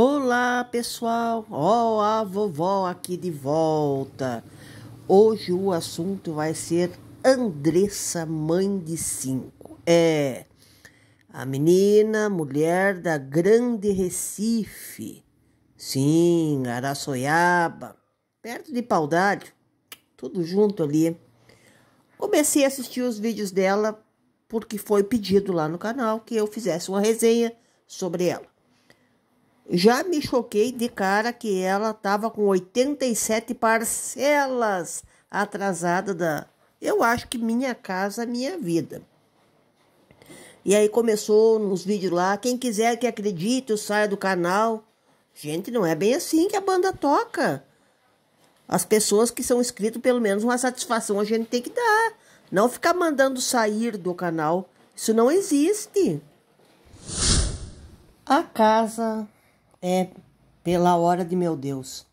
Olá pessoal, ó oh, a vovó aqui de volta. Hoje o assunto vai ser Andressa, mãe de cinco. É a menina, mulher da Grande Recife. Sim, Araçoiaba, perto de Paudalho, tudo junto ali. Comecei a assistir os vídeos dela porque foi pedido lá no canal que eu fizesse uma resenha sobre ela. Já me choquei de cara que ela estava com 87 parcelas atrasada da. Eu acho que minha casa, minha vida. E aí começou nos vídeos lá, quem quiser que acredite, saia do canal. Gente, não é bem assim que a banda toca. As pessoas que são inscritas, pelo menos uma satisfação a gente tem que dar. Não ficar mandando sair do canal. Isso não existe. A casa é, pela hora de meu Deus,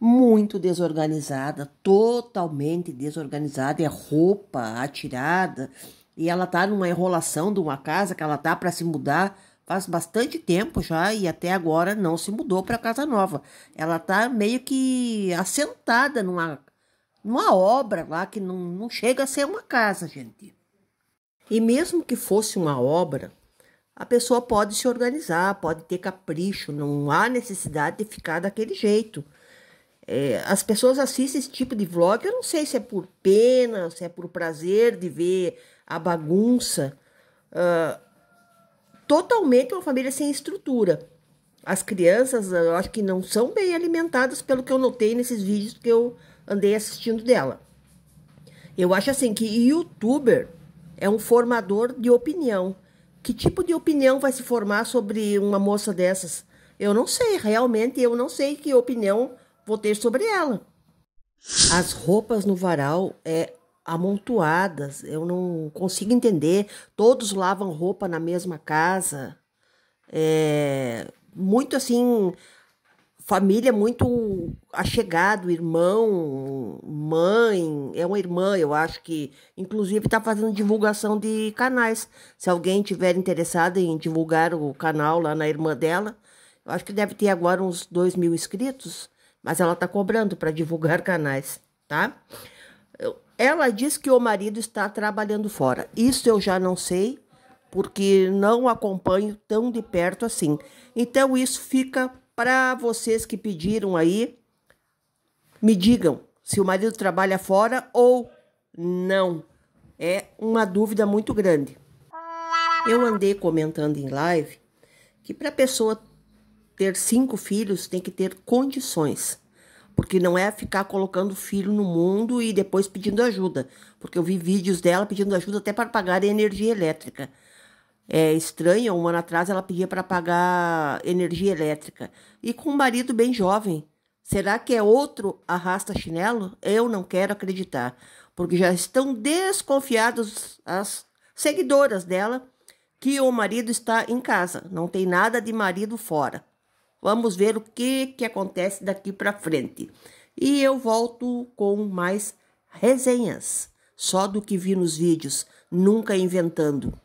muito desorganizada, totalmente desorganizada, é roupa atirada, e ela tá numa enrolação de uma casa que ela tá para se mudar faz bastante tempo já e até agora não se mudou para casa nova. Ela tá meio que assentada numa numa obra lá que não, não chega a ser uma casa, gente. E mesmo que fosse uma obra, a pessoa pode se organizar, pode ter capricho, não há necessidade de ficar daquele jeito. É, as pessoas assistem esse tipo de vlog, eu não sei se é por pena, se é por prazer de ver a bagunça. Uh, totalmente uma família sem estrutura. As crianças, eu acho que não são bem alimentadas, pelo que eu notei nesses vídeos que eu andei assistindo dela. Eu acho assim que youtuber é um formador de opinião. Que tipo de opinião vai se formar sobre uma moça dessas? Eu não sei, realmente eu não sei que opinião vou ter sobre ela. As roupas no varal é amontoadas, eu não consigo entender. Todos lavam roupa na mesma casa. É muito assim, família muito achegado, irmão, mãe, é uma irmã, eu acho que, inclusive, está fazendo divulgação de canais. Se alguém tiver interessado em divulgar o canal lá na irmã dela, eu acho que deve ter agora uns dois mil inscritos, mas ela está cobrando para divulgar canais, tá? Ela diz que o marido está trabalhando fora. Isso eu já não sei, porque não acompanho tão de perto assim. Então, isso fica para vocês que pediram aí, me digam se o marido trabalha fora ou não. É uma dúvida muito grande. Eu andei comentando em live que para a pessoa ter cinco filhos tem que ter condições. Porque não é ficar colocando filho no mundo e depois pedindo ajuda. Porque eu vi vídeos dela pedindo ajuda até para pagar a energia elétrica é, estranha. Um ano atrás ela pedia para pagar energia elétrica. E com um marido bem jovem. Será que é outro arrasta-chinelo? Eu não quero acreditar. Porque já estão desconfiados as seguidoras dela que o marido está em casa. Não tem nada de marido fora. Vamos ver o que, que acontece daqui para frente. E eu volto com mais resenhas. Só do que vi nos vídeos, nunca inventando.